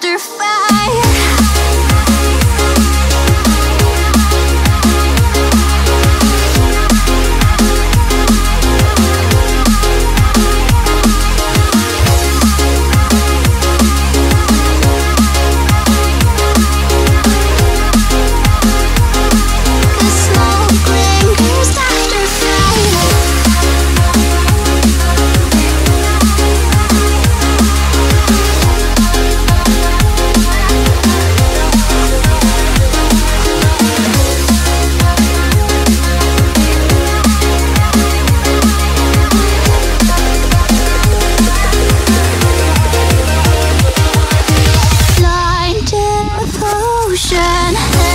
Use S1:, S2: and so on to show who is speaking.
S1: after five. ocean